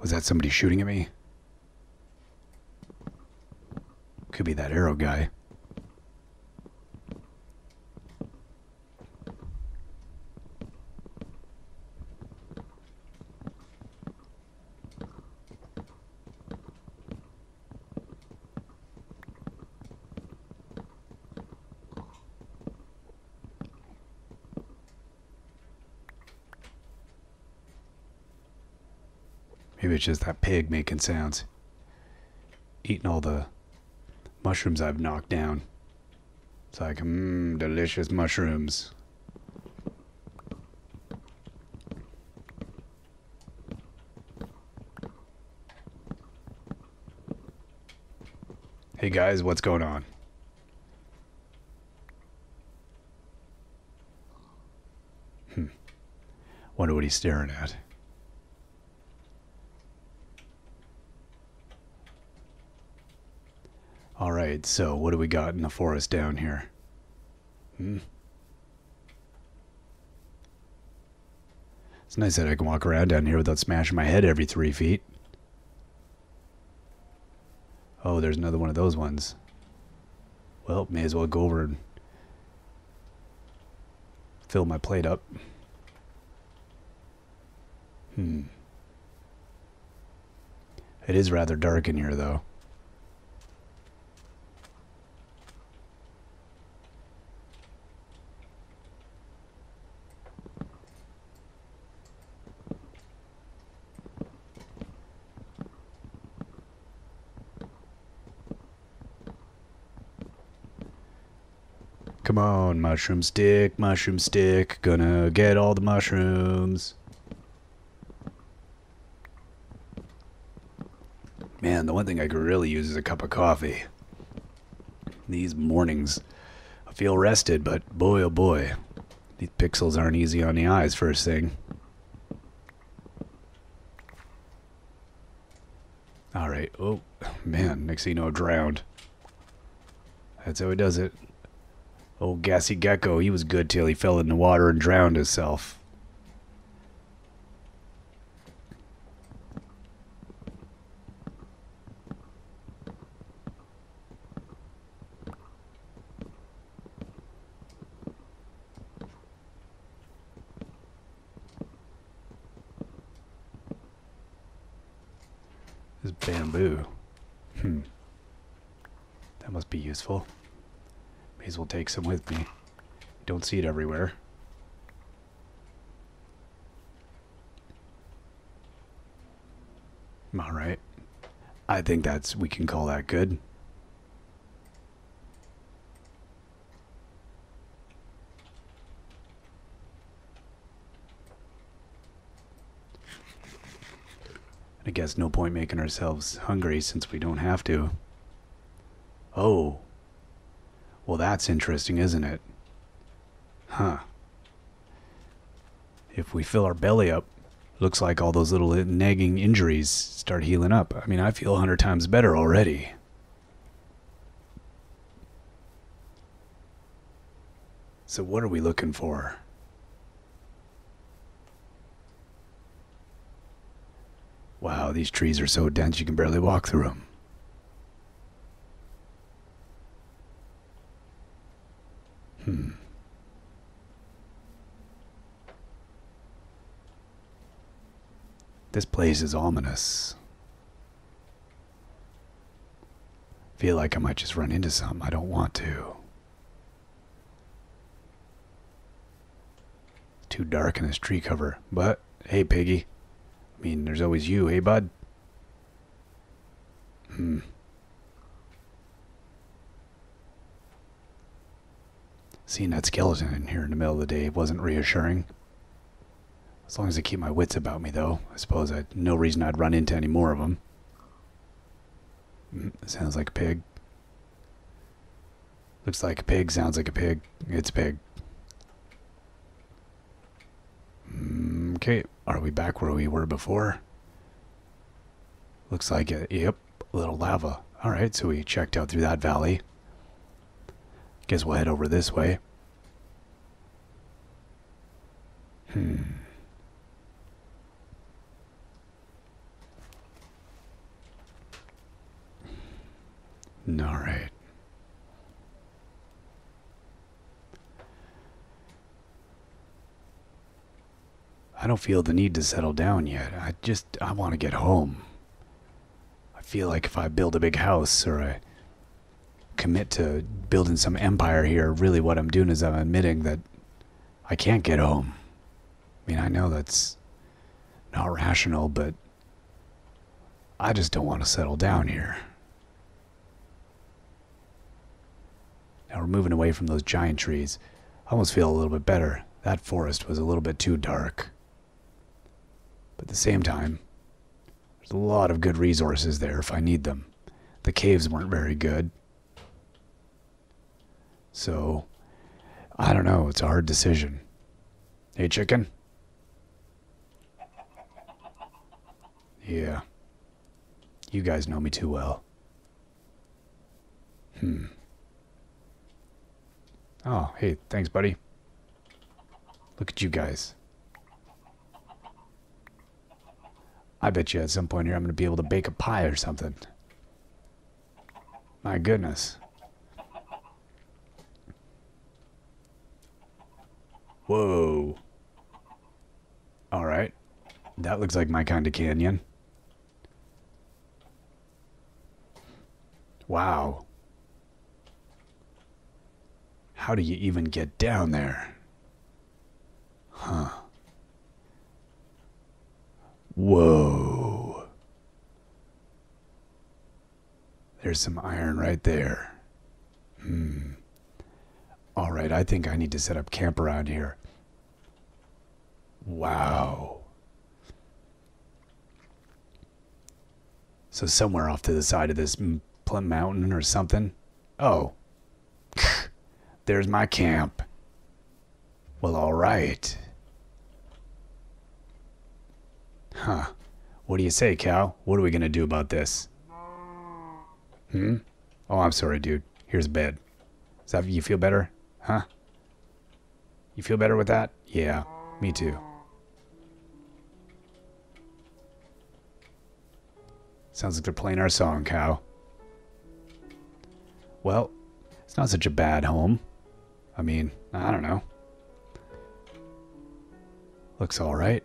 Was that somebody shooting at me? Could be that arrow guy. It's just that pig making sounds. Eating all the mushrooms I've knocked down. It's like, mmm, delicious mushrooms. Hey guys, what's going on? Hmm. Wonder what he's staring at. All right, so what do we got in the forest down here? Hmm. It's nice that I can walk around down here without smashing my head every three feet. Oh, there's another one of those ones. Well, may as well go over and fill my plate up. Hmm. It is rather dark in here, though. Come on, mushroom stick, mushroom stick. Gonna get all the mushrooms. Man, the one thing I could really use is a cup of coffee. These mornings, I feel rested, but boy oh boy, these pixels aren't easy on the eyes first thing. Alright, oh, man, know, drowned. That's how he does it. Old Gassy Gecko, he was good till he fell in the water and drowned himself. Bamboo. Hmm. That must be useful. May as well take some with me. Don't see it everywhere. All right. I think that's, we can call that good. I guess no point making ourselves hungry since we don't have to. Oh. Well, that's interesting, isn't it? Huh. If we fill our belly up, looks like all those little nagging injuries start healing up. I mean, I feel a hundred times better already. So, what are we looking for? Wow, these trees are so dense you can barely walk through them. Hmm. This place is ominous. Feel like I might just run into something I don't want to. Too dark in this tree cover, but hey, Piggy. I mean, there's always you, hey, bud? Hmm. Seeing that skeleton in here in the middle of the day wasn't reassuring. As long as I keep my wits about me, though, I suppose I'd no reason I'd run into any more of them. Mm, sounds like a pig. Looks like a pig, sounds like a pig. It's a pig. Mm, okay, are we back where we were before? Looks like it. Yep, a little lava. Alright, so we checked out through that valley. Guess we'll head over this way. Hmm. All right. I don't feel the need to settle down yet. I just I want to get home. I feel like if I build a big house or I commit to building some empire here, really what I'm doing is I'm admitting that I can't get home. I mean, I know that's not rational, but I just don't want to settle down here. Now we're moving away from those giant trees. I almost feel a little bit better. That forest was a little bit too dark. But at the same time, there's a lot of good resources there if I need them. The caves weren't very good. So, I don't know. It's a hard decision. Hey, chicken? Yeah. You guys know me too well. Hmm. Oh, hey, thanks, buddy. Look at you guys. I bet you at some point here I'm going to be able to bake a pie or something. My goodness. Whoa. All right. That looks like my kind of canyon. Wow. How do you even get down there? Huh. Whoa. There's some iron right there. Hmm. All right, I think I need to set up camp around here. Wow. So somewhere off to the side of this mountain or something. Oh. There's my camp. Well, all right. Huh. What do you say, Cow? What are we going to do about this? Hmm? Oh, I'm sorry, dude. Here's bed. Is that you feel better? Huh? You feel better with that? Yeah, me too. Sounds like they're playing our song, Cow. Well, it's not such a bad home. I mean, I don't know. Looks alright.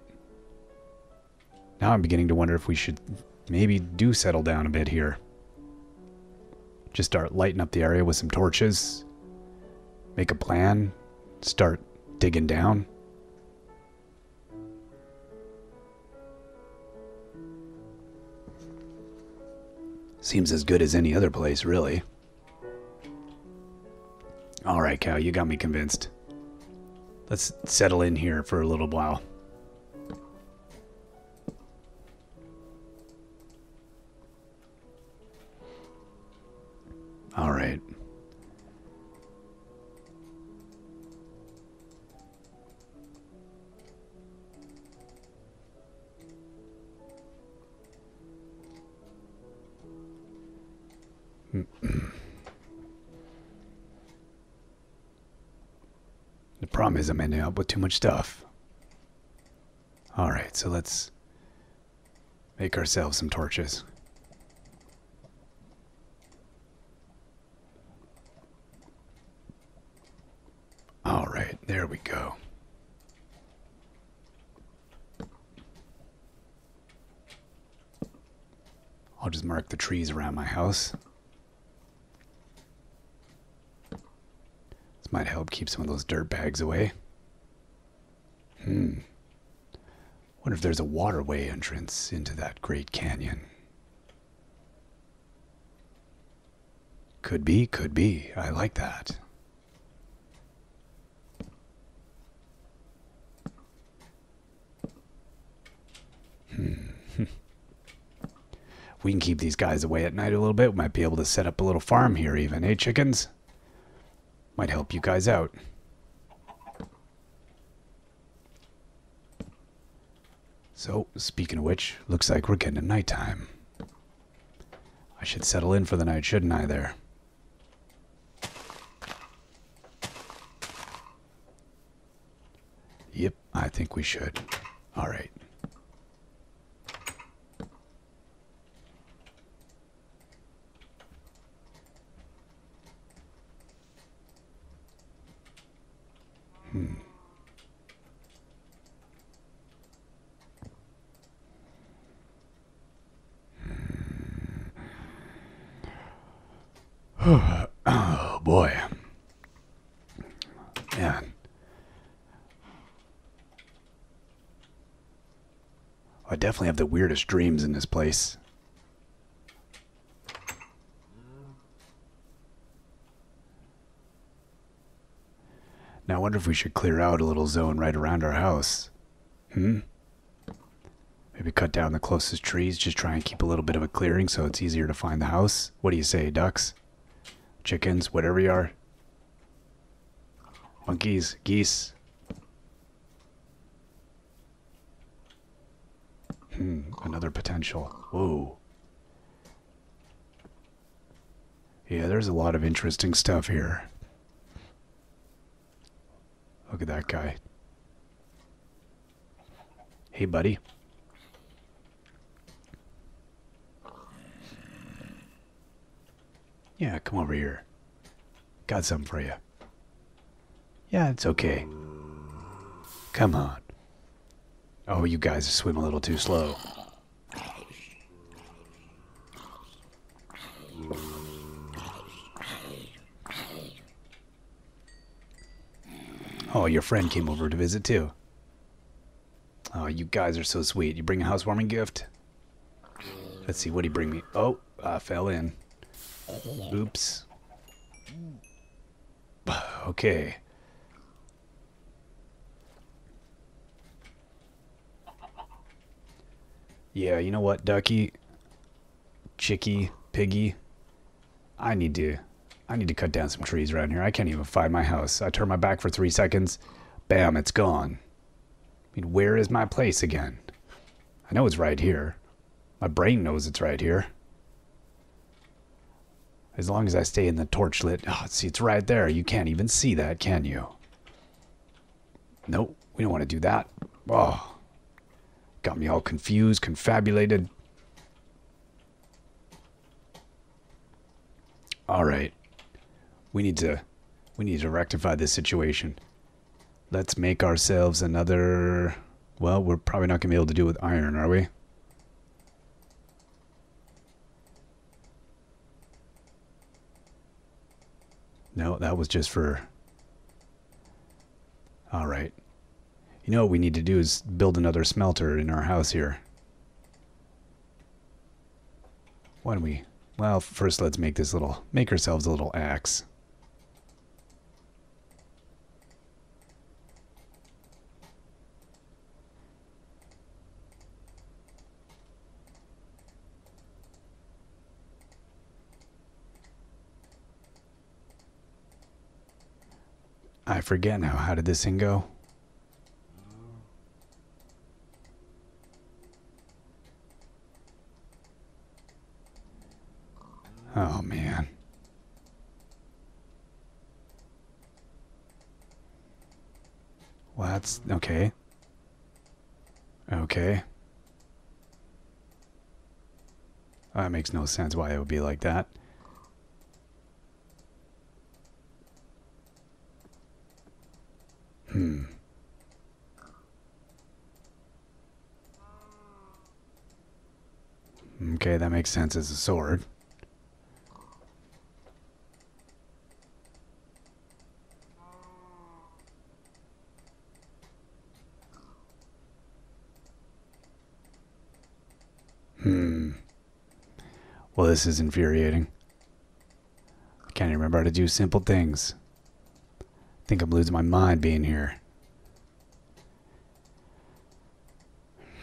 Now I'm beginning to wonder if we should maybe do settle down a bit here. Just start lighting up the area with some torches. Make a plan. Start digging down. Seems as good as any other place, really. All right, Cow, you got me convinced. Let's settle in here for a little while. The problem is I'm ending up with too much stuff. All right, so let's make ourselves some torches. All right, there we go. I'll just mark the trees around my house. Might help keep some of those dirt bags away. Hmm. Wonder if there's a waterway entrance into that great canyon. Could be, could be. I like that. Hmm. we can keep these guys away at night a little bit. We might be able to set up a little farm here, even, eh, chickens? Might help you guys out. So, speaking of which, looks like we're getting to nighttime. I should settle in for the night, shouldn't I, there? Yep, I think we should. All right. Oh boy. Man. I definitely have the weirdest dreams in this place. Now I wonder if we should clear out a little zone right around our house. Hmm? Maybe cut down the closest trees, just try and keep a little bit of a clearing so it's easier to find the house. What do you say, ducks? Chickens, whatever you are? Monkeys, geese? Hmm, another potential. Whoa. Yeah, there's a lot of interesting stuff here. Look at that guy. Hey, buddy. Yeah, come over here. Got something for you. Yeah, it's okay. Come on. Oh, you guys swim a little too slow. Oh, your friend came over to visit too. Oh, you guys are so sweet. You bring a housewarming gift? Let's see, what do you bring me? Oh, I fell in. Oops. Okay. Yeah, you know what, Ducky? Chicky, Piggy? I need to I need to cut down some trees around here. I can't even find my house. I turn my back for three seconds. Bam, it's gone. I mean, where is my place again? I know it's right here. My brain knows it's right here. As long as I stay in the torchlit. Oh, ah, see, it's right there. You can't even see that, can you? Nope, we don't want to do that. Oh, got me all confused, confabulated. All right. We need to we need to rectify this situation. Let's make ourselves another well, we're probably not going to be able to do it with iron, are we? No, that was just for... Alright. You know what we need to do is build another smelter in our house here. Why don't we... Well, first let's make this little... Make ourselves a little axe. I forget now. How did this thing go? Oh, man. Well, that's okay. Okay. That makes no sense why it would be like that. Okay, that makes sense as a sword. Hmm. Well, this is infuriating. I can't even remember how to do simple things I think I'm losing my mind being here.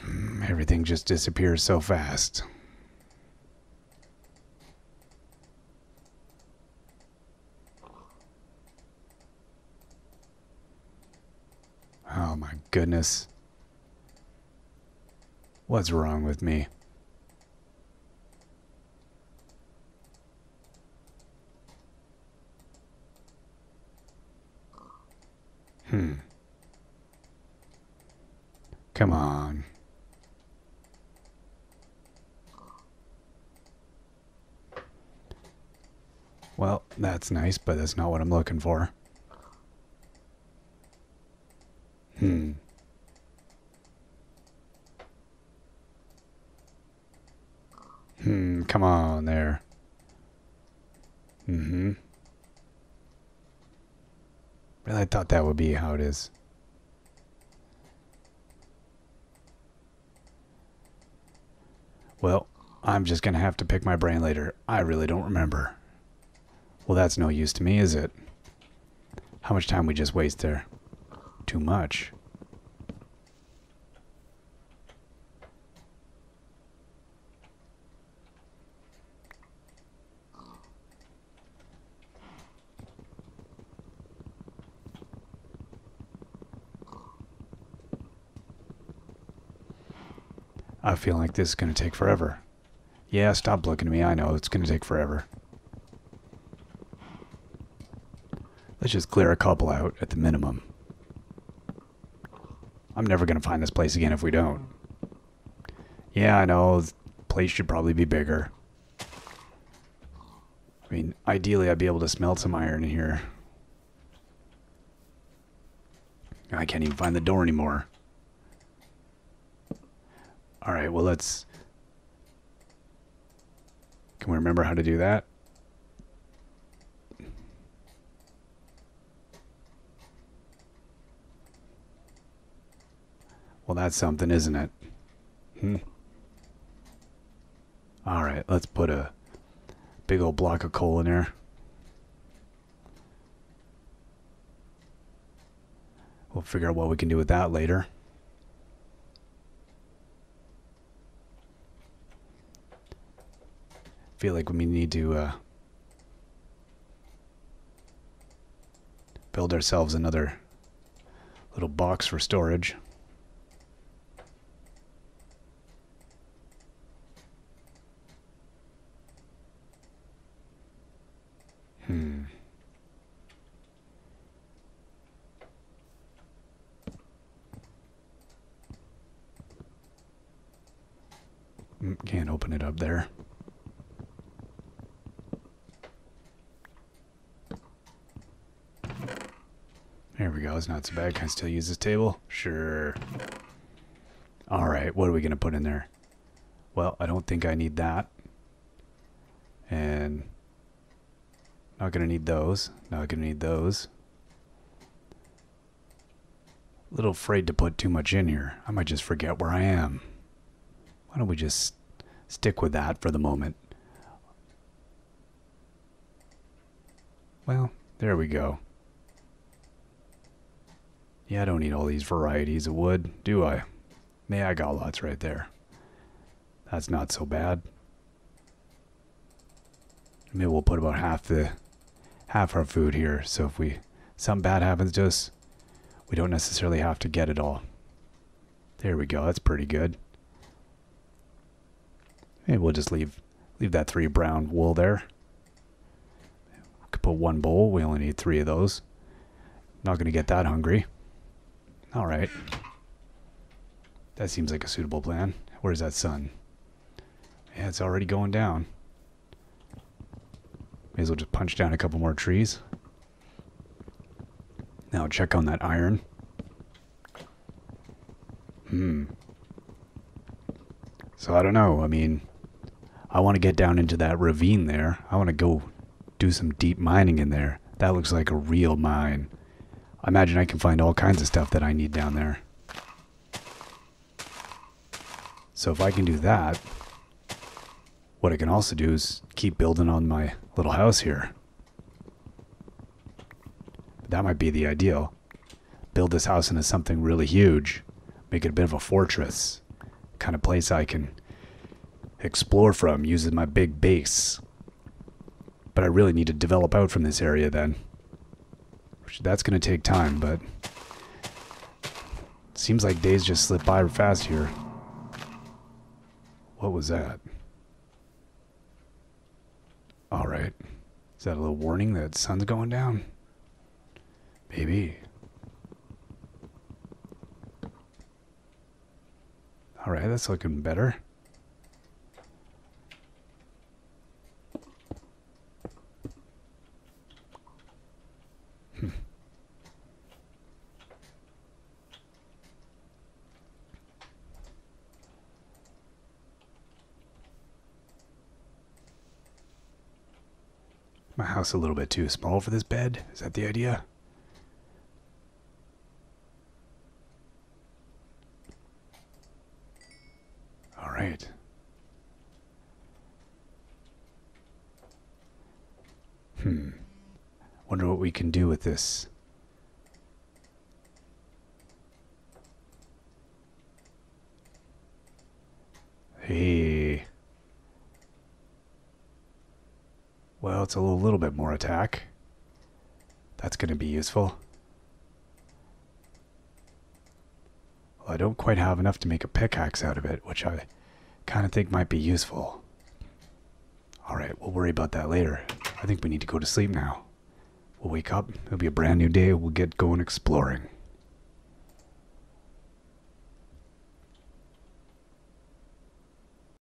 Hmm, everything just disappears so fast. Oh my goodness. What's wrong with me? Hmm. Come on. Well, that's nice, but that's not what I'm looking for. Hmm. Hmm, come on there. Mm-hmm. Really, I thought that would be how it is. Well, I'm just gonna have to pick my brain later. I really don't remember. Well, that's no use to me, is it? How much time we just waste there? Too much. I feel like this is going to take forever. Yeah, stop looking at me. I know it's going to take forever. Let's just clear a couple out at the minimum. I'm never going to find this place again if we don't. Yeah, I know. This place should probably be bigger. I mean, ideally, I'd be able to smelt some iron in here. I can't even find the door anymore. All right, well, let's. Can we remember how to do that? Well, that's something, isn't it? Hmm. All right, let's put a big old block of coal in there. We'll figure out what we can do with that later. Feel like we need to uh, build ourselves another little box for storage. Hmm. Mm, can't open it up there. We. It's not so bad. Can I still use this table? Sure. All right. What are we going to put in there? Well, I don't think I need that. And not going to need those. Not going to need those. A little afraid to put too much in here. I might just forget where I am. Why don't we just stick with that for the moment? Well, there we go. Yeah, I don't need all these varieties of wood, do I? Yeah, I got lots right there. That's not so bad. Maybe we'll put about half the half our food here, so if we something bad happens to us, we don't necessarily have to get it all. There we go. That's pretty good. Maybe we'll just leave leave that three brown wool there. We could put one bowl. We only need three of those. Not to get that hungry. All right. That seems like a suitable plan. Where's that sun? Yeah, it's already going down. May as well just punch down a couple more trees. Now check on that iron. Hmm. So I don't know. I mean, I want to get down into that ravine there. I want to go do some deep mining in there. That looks like a real mine. I imagine I can find all kinds of stuff that I need down there. So if I can do that, what I can also do is keep building on my little house here. That might be the ideal. Build this house into something really huge. Make it a bit of a fortress. Kind of place I can explore from using my big base. But I really need to develop out from this area then that's going to take time, but seems like days just slip by fast here. What was that? All right. Is that a little warning that sun's going down? Maybe. All right, that's looking better. House a little bit too small for this bed? Is that the idea? All right. Hmm. Wonder what we can do with this. Hey. Well, it's a little, little bit more attack. That's going to be useful. Well, I don't quite have enough to make a pickaxe out of it, which I kind of think might be useful. Alright, we'll worry about that later. I think we need to go to sleep now. We'll wake up, it'll be a brand new day, we'll get going exploring.